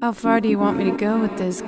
How far do you want me to go with this?